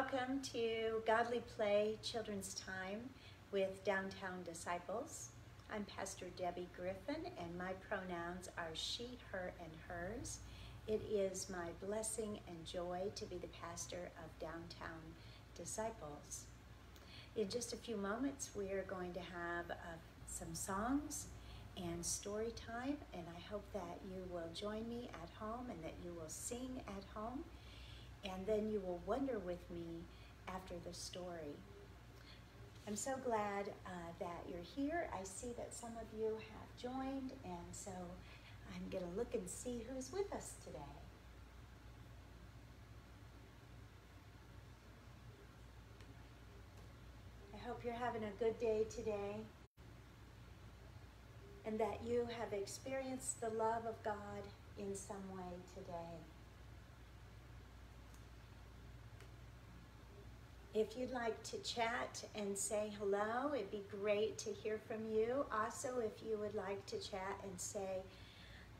welcome to Godly Play Children's Time with Downtown Disciples. I'm Pastor Debbie Griffin, and my pronouns are she, her, and hers. It is my blessing and joy to be the pastor of Downtown Disciples. In just a few moments, we are going to have uh, some songs and story time, and I hope that you will join me at home and that you will sing at home and then you will wonder with me after the story. I'm so glad uh, that you're here. I see that some of you have joined, and so I'm going to look and see who's with us today. I hope you're having a good day today and that you have experienced the love of God in some way today. If you'd like to chat and say hello, it'd be great to hear from you. Also, if you would like to chat and say,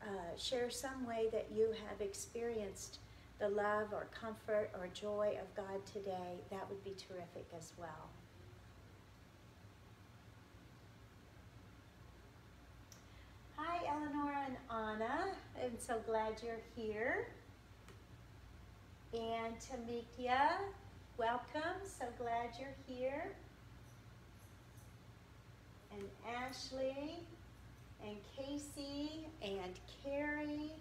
uh, share some way that you have experienced the love or comfort or joy of God today, that would be terrific as well. Hi, Eleanor and Anna. I'm so glad you're here. And Tamikia, welcome. So glad you're here. And Ashley and Casey and Carrie,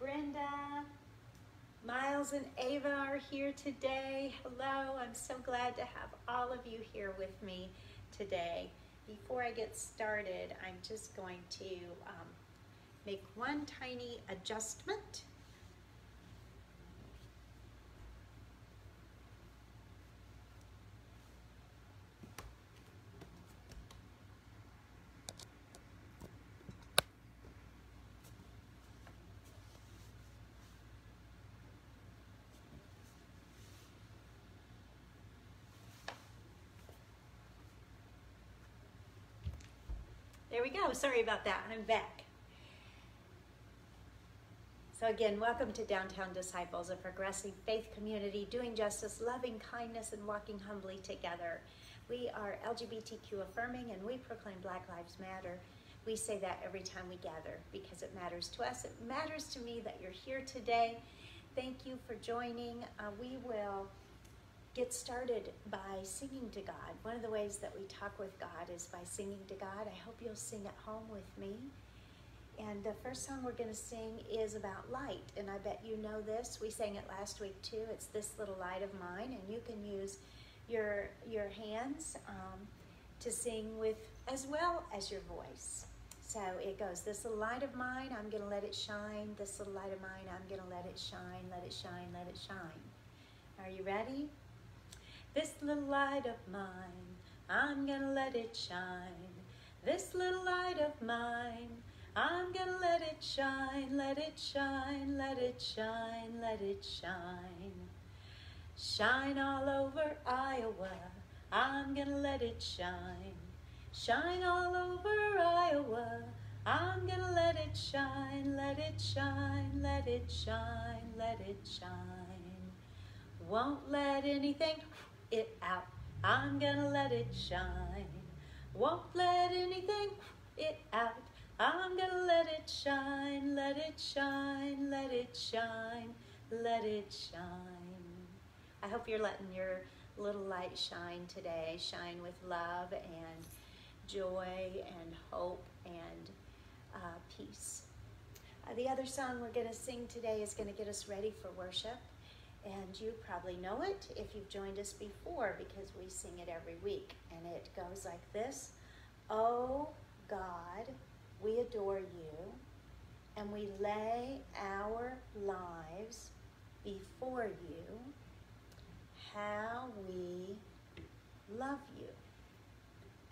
Brenda, Miles and Ava are here today. Hello, I'm so glad to have all of you here with me today. Before I get started, I'm just going to um, make one tiny adjustment There we go. Sorry about that. I'm back. So, again, welcome to Downtown Disciples, a progressive faith community doing justice, loving kindness, and walking humbly together. We are LGBTQ affirming and we proclaim Black Lives Matter. We say that every time we gather because it matters to us. It matters to me that you're here today. Thank you for joining. Uh, we will get started by singing to God. One of the ways that we talk with God is by singing to God. I hope you'll sing at home with me. And the first song we're going to sing is about light. And I bet you know this. We sang it last week too. It's This Little Light of Mine. And you can use your, your hands um, to sing with as well as your voice. So it goes, This little light of mine, I'm going to let it shine. This little light of mine, I'm going to let it shine, let it shine, let it shine. Are you ready? This little light of mine, I'm gonna let it shine. This little light of mine, I'm gonna let it shine, let it shine, let it shine, let it shine. Shine all over Iowa, I'm gonna let it shine. Shine all over Iowa, I'm gonna let it shine, let it shine, let it shine, let it shine. Won't let anything it out. I'm gonna let it shine. Won't let anything it out. I'm gonna let it shine, let it shine, let it shine, let it shine. I hope you're letting your little light shine today. Shine with love and joy and hope and uh, peace. Uh, the other song we're going to sing today is going to get us ready for worship. And you probably know it if you've joined us before because we sing it every week. And it goes like this Oh God, we adore you, and we lay our lives before you. How we love you.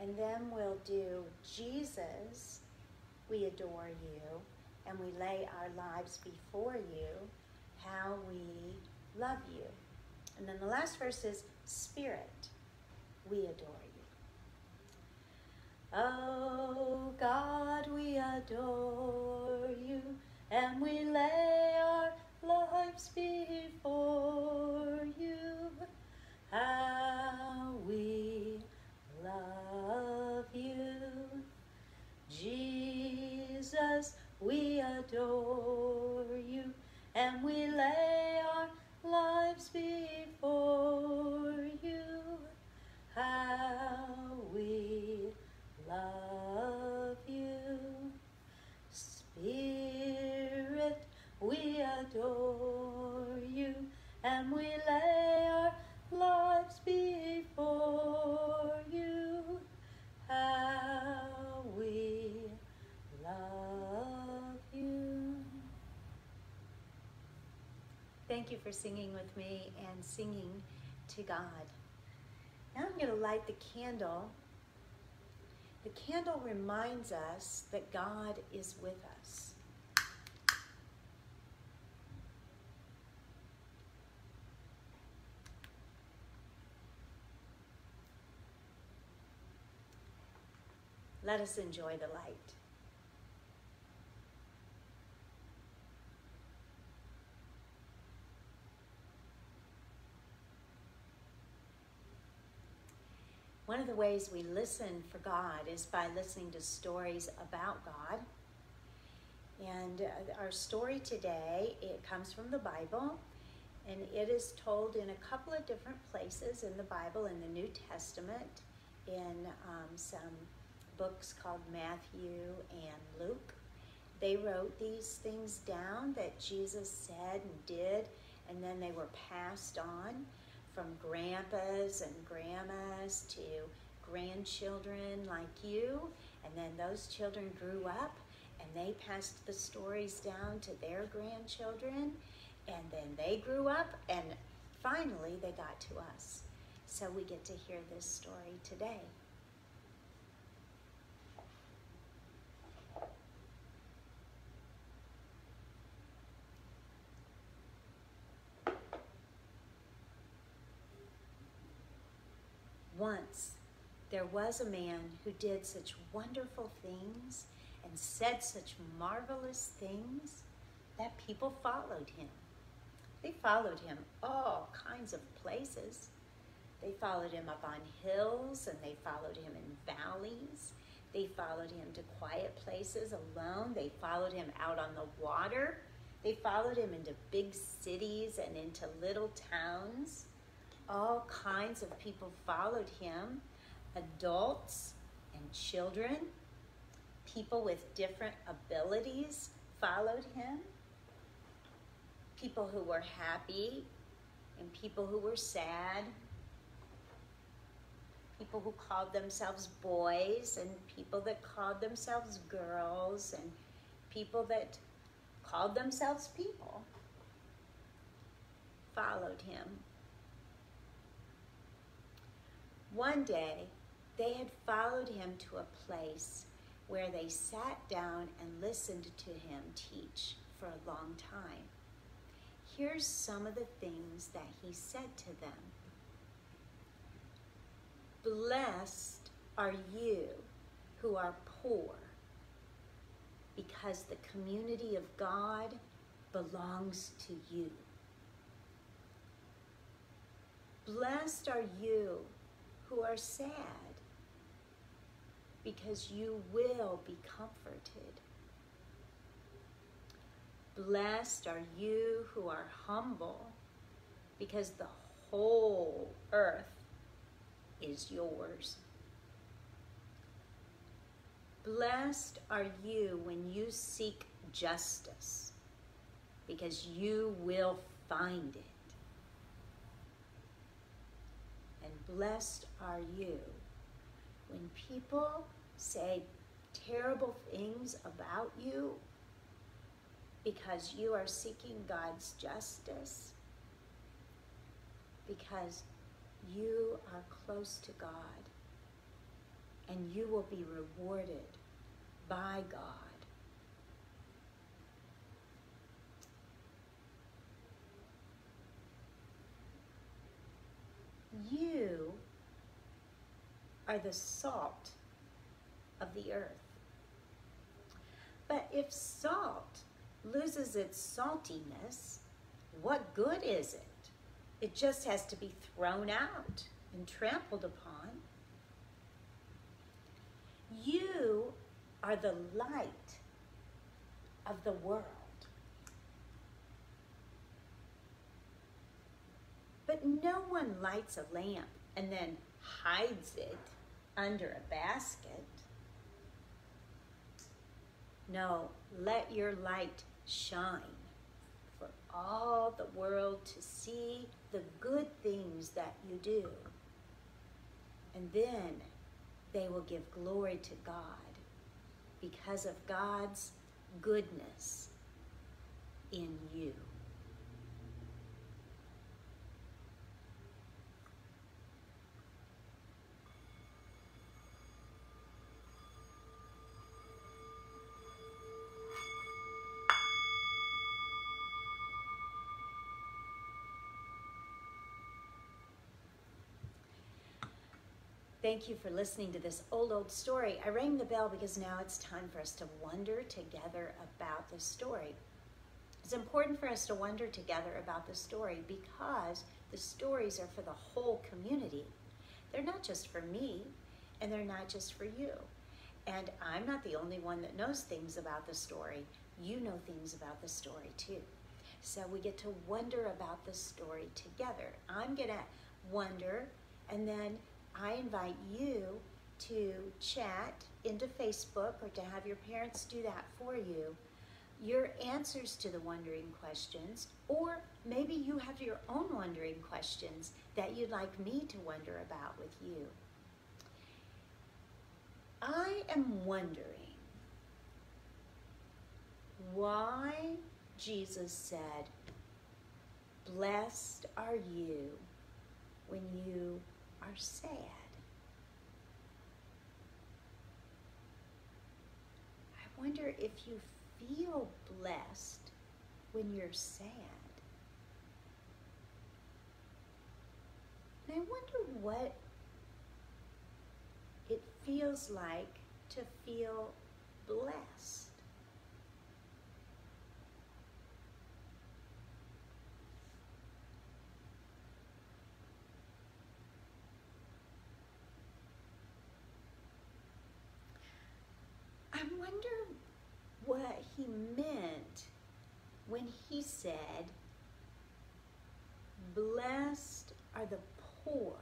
And then we'll do Jesus, we adore you, and we lay our lives before you. How we love you. And then the last verse is Spirit, we adore you. Oh God, we adore you, and we lay our lives before you. how we love you. Jesus, we adore you, and we lay lives before for singing with me and singing to God. Now I'm going to light the candle. The candle reminds us that God is with us. Let us enjoy the light. One of the ways we listen for God is by listening to stories about God. And uh, our story today, it comes from the Bible, and it is told in a couple of different places in the Bible, in the New Testament, in um, some books called Matthew and Luke. They wrote these things down that Jesus said and did, and then they were passed on from grandpas and grandmas to grandchildren like you. And then those children grew up and they passed the stories down to their grandchildren. And then they grew up and finally they got to us. So we get to hear this story today. Once there was a man who did such wonderful things and said such marvelous things that people followed him. They followed him all kinds of places. They followed him up on hills and they followed him in valleys. They followed him to quiet places alone. They followed him out on the water. They followed him into big cities and into little towns all kinds of people followed him adults and children, people with different abilities followed him, people who were happy and people who were sad, people who called themselves boys and people that called themselves girls and people that called themselves people followed him one day, they had followed him to a place where they sat down and listened to him teach for a long time. Here's some of the things that he said to them Blessed are you who are poor, because the community of God belongs to you. Blessed are you who are sad because you will be comforted. Blessed are you who are humble because the whole earth is yours. Blessed are you when you seek justice because you will find it. Blessed are you. When people say terrible things about you because you are seeking God's justice, because you are close to God and you will be rewarded by God. You are the salt of the earth. But if salt loses its saltiness, what good is it? It just has to be thrown out and trampled upon. You are the light of the world. But no one lights a lamp and then hides it under a basket. No, let your light shine for all the world to see the good things that you do. And then they will give glory to God because of God's goodness in you. Thank you for listening to this old, old story. I rang the bell because now it's time for us to wonder together about the story. It's important for us to wonder together about the story because the stories are for the whole community. They're not just for me, and they're not just for you. And I'm not the only one that knows things about the story. You know things about the story too. So we get to wonder about the story together. I'm going to wonder, and then I invite you to chat into Facebook or to have your parents do that for you. Your answers to the wondering questions, or maybe you have your own wondering questions that you'd like me to wonder about with you. I am wondering why Jesus said, Blessed are you when you are sad. I wonder if you feel blessed when you're sad. And I wonder what it feels like to feel blessed. I wonder what he meant when he said, Blessed are the poor,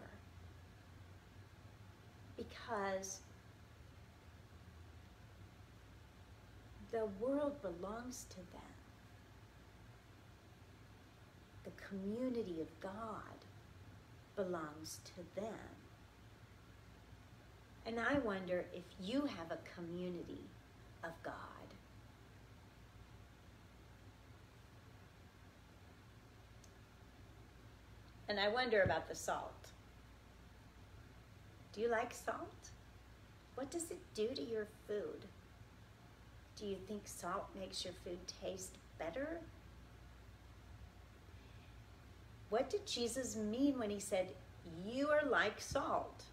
because the world belongs to them. The community of God belongs to them. And I wonder if you have a community of God. And I wonder about the salt. Do you like salt? What does it do to your food? Do you think salt makes your food taste better? What did Jesus mean when he said, You are like salt?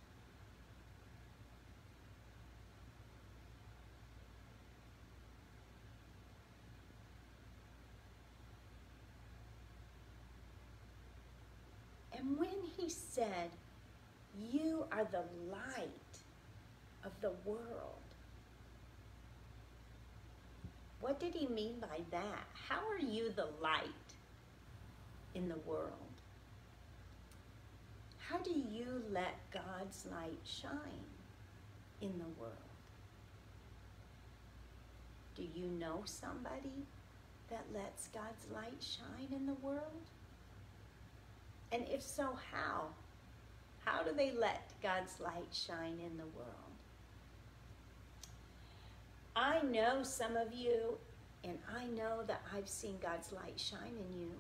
And when he said, You are the light of the world, what did he mean by that? How are you the light in the world? How do you let God's light shine in the world? Do you know somebody that lets God's light shine in the world? And if so, how? How do they let God's light shine in the world? I know some of you, and I know that I've seen God's light shine in you.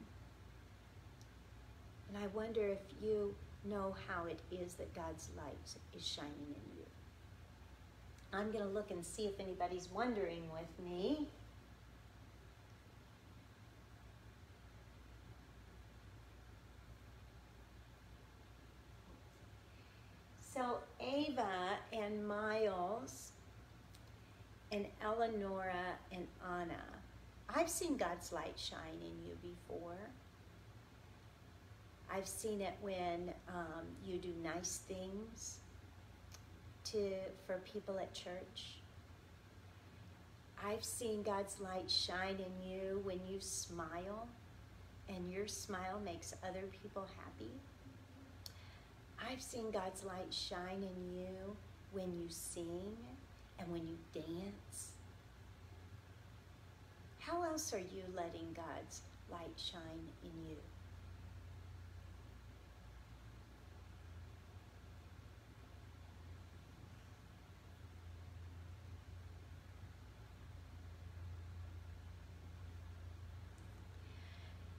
And I wonder if you know how it is that God's light is shining in you. I'm going to look and see if anybody's wondering with me. So Ava and Miles and Eleonora and Anna, I've seen God's light shine in you before. I've seen it when um, you do nice things to for people at church. I've seen God's light shine in you when you smile and your smile makes other people happy. I've seen God's light shine in you when you sing and when you dance. How else are you letting God's light shine in you?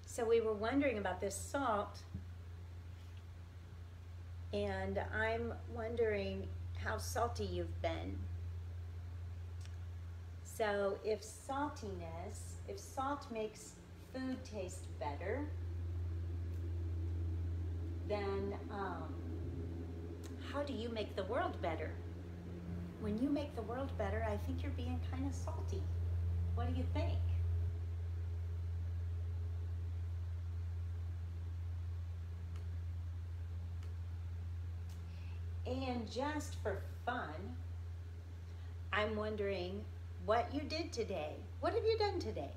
So we were wondering about this salt, and I'm wondering how salty you've been. So if saltiness, if salt makes food taste better, then um, how do you make the world better? When you make the world better, I think you're being kind of salty. What do you think? And just for fun, I'm wondering what you did today. What have you done today?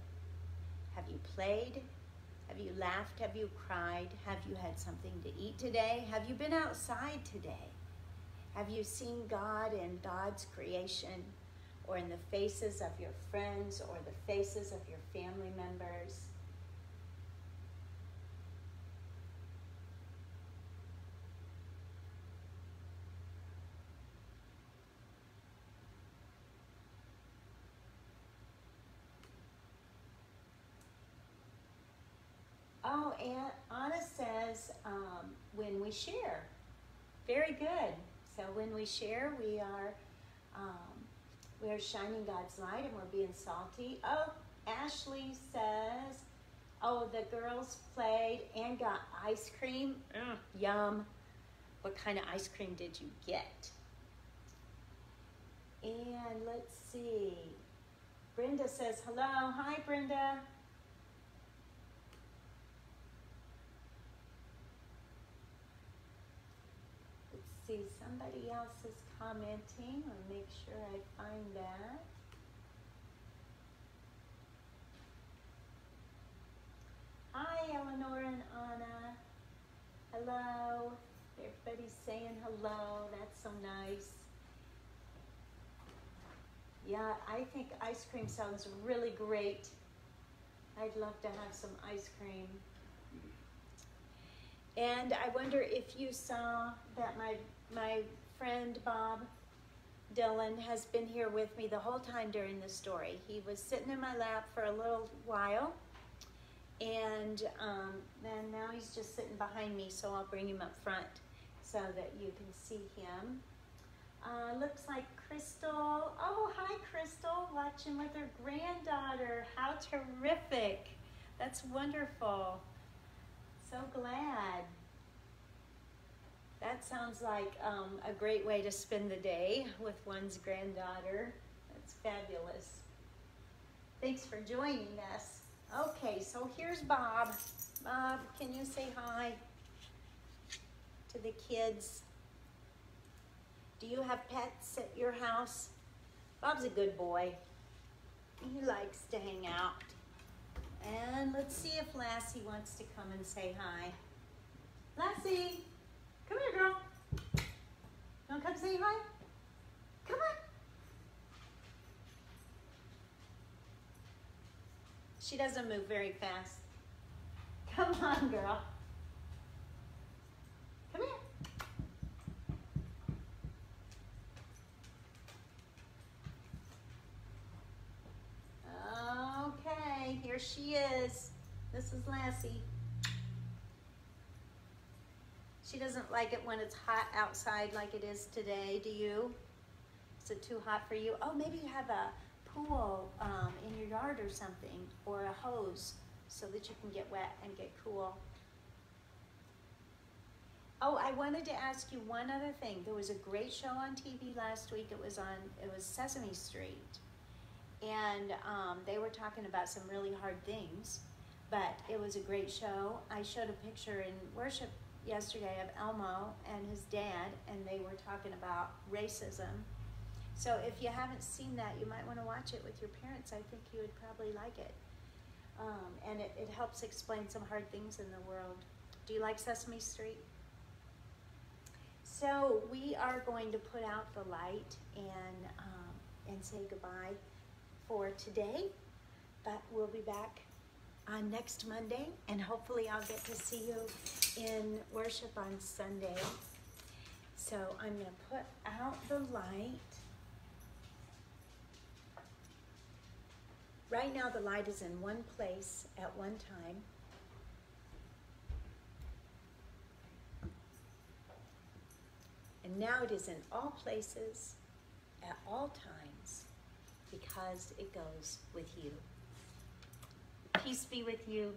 Have you played? Have you laughed? Have you cried? Have you had something to eat today? Have you been outside today? Have you seen God in God's creation or in the faces of your friends or the faces of your family members? Oh, and Anna says um, when we share. Very good. So when we share, we are um, we are shining God's light and we're being salty. Oh, Ashley says, oh, the girls played and got ice cream. Mm, yum. What kind of ice cream did you get? And let's see. Brenda says hello. Hi, Brenda. See somebody else is commenting. I'll make sure I find that. Hi, Eleanor and Anna. Hello. Everybody's saying hello. That's so nice. Yeah, I think ice cream sounds really great. I'd love to have some ice cream. And I wonder if you saw that my my friend Bob Dylan has been here with me the whole time during the story. He was sitting in my lap for a little while, and um, then now he's just sitting behind me, so I'll bring him up front so that you can see him. Uh, looks like Crystal. Oh, hi, Crystal, watching with her granddaughter. How terrific! That's wonderful. So glad. That sounds like um, a great way to spend the day with one's granddaughter. That's fabulous. Thanks for joining us. Okay, so here's Bob. Bob, can you say hi to the kids? Do you have pets at your house? Bob's a good boy. He likes to hang out. And let's see if Lassie wants to come and say hi. Lassie! Come here, girl. You want to come say hi? Come on. She doesn't move very fast. Come on, girl. Come here. Okay, she is. This is Lassie. She doesn't like it when it's hot outside like it is today, do you? Is it too hot for you? Oh, maybe you have a pool um, in your yard or something, or a hose so that you can get wet and get cool. Oh, I wanted to ask you one other thing. There was a great show on TV last week. It was on, it was Sesame Street. And um, they were talking about some really hard things. but it was a great show. I showed a picture in worship yesterday of Elmo and his dad, and they were talking about racism. So if you haven't seen that, you might want to watch it with your parents. I think you would probably like it. Um, and it, it helps explain some hard things in the world. Do you like Sesame Street? So we are going to put out the light and um, and say goodbye for today, but we'll be back on next Monday, and hopefully I'll get to see you in worship on Sunday. So I'm going to put out the light. Right now, the light is in one place at one time. And now it is in all places at all times because it goes with you. Peace be with you.